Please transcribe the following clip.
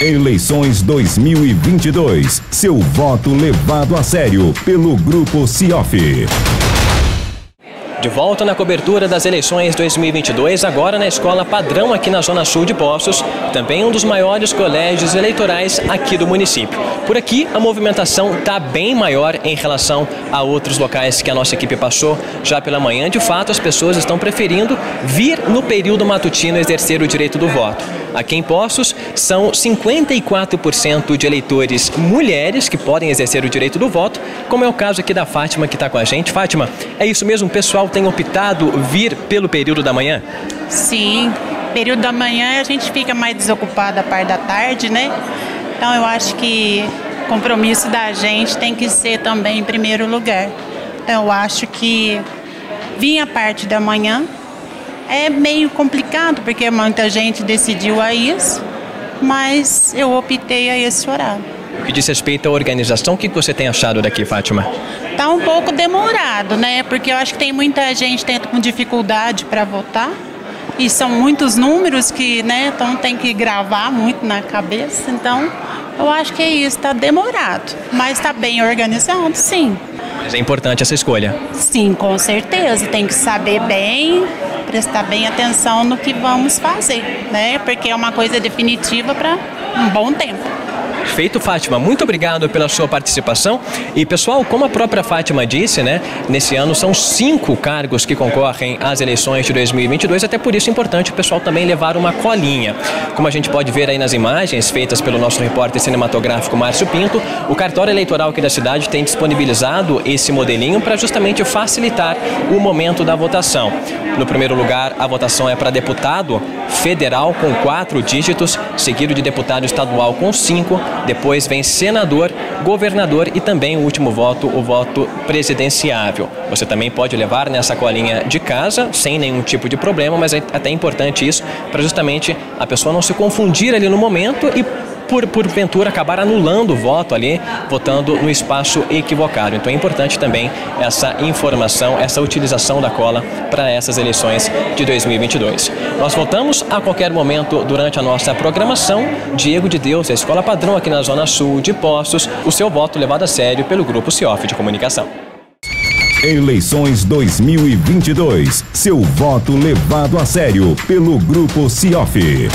Eleições 2022. Seu voto levado a sério pelo Grupo CIOF. De volta na cobertura das eleições 2022, agora na Escola Padrão aqui na Zona Sul de Poços, também um dos maiores colégios eleitorais aqui do município. Por aqui, a movimentação está bem maior em relação a outros locais que a nossa equipe passou já pela manhã. De fato, as pessoas estão preferindo vir no período matutino exercer o direito do voto. Aqui em Poços, são 54% de eleitores mulheres que podem exercer o direito do voto, como é o caso aqui da Fátima que está com a gente. Fátima, é isso mesmo? O pessoal tem optado vir pelo período da manhã? Sim, período da manhã a gente fica mais desocupado a parte da tarde, né? Então eu acho que o compromisso da gente tem que ser também em primeiro lugar. Então eu acho que vir a parte da manhã é meio complicado, porque muita gente decidiu a isso, mas eu optei a esse horário. O que diz respeito à organização, o que você tem achado daqui, Fátima? Tá um pouco demorado, né? Porque eu acho que tem muita gente tendo com dificuldade para votar. E são muitos números que, né, então tem que gravar muito na cabeça. Então, eu acho que é isso, está demorado. Mas está bem organizado, sim. Mas é importante essa escolha. Sim, com certeza. Tem que saber bem, prestar bem atenção no que vamos fazer, né? Porque é uma coisa definitiva para um bom tempo. Perfeito, Fátima. Muito obrigado pela sua participação. E, pessoal, como a própria Fátima disse, né, nesse ano são cinco cargos que concorrem às eleições de 2022, até por isso é importante o pessoal também levar uma colinha. Como a gente pode ver aí nas imagens feitas pelo nosso repórter cinematográfico Márcio Pinto, o cartório eleitoral aqui da cidade tem disponibilizado esse modelinho para justamente facilitar o momento da votação. No primeiro lugar, a votação é para deputado federal com quatro dígitos, seguido de deputado estadual com cinco, depois vem senador, governador e também o último voto, o voto presidenciável. Você também pode levar nessa colinha de casa sem nenhum tipo de problema, mas é até importante isso para justamente a pessoa não se confundir ali no momento e por porventura acabar anulando o voto ali, votando no espaço equivocado. Então é importante também essa informação, essa utilização da cola para essas eleições de 2022. Nós voltamos a qualquer momento durante a nossa programação. Diego de Deus, a Escola Padrão aqui na Zona Sul de Postos, o seu voto levado a sério pelo Grupo CIOF de Comunicação. Eleições 2022. Seu voto levado a sério pelo Grupo CIOF.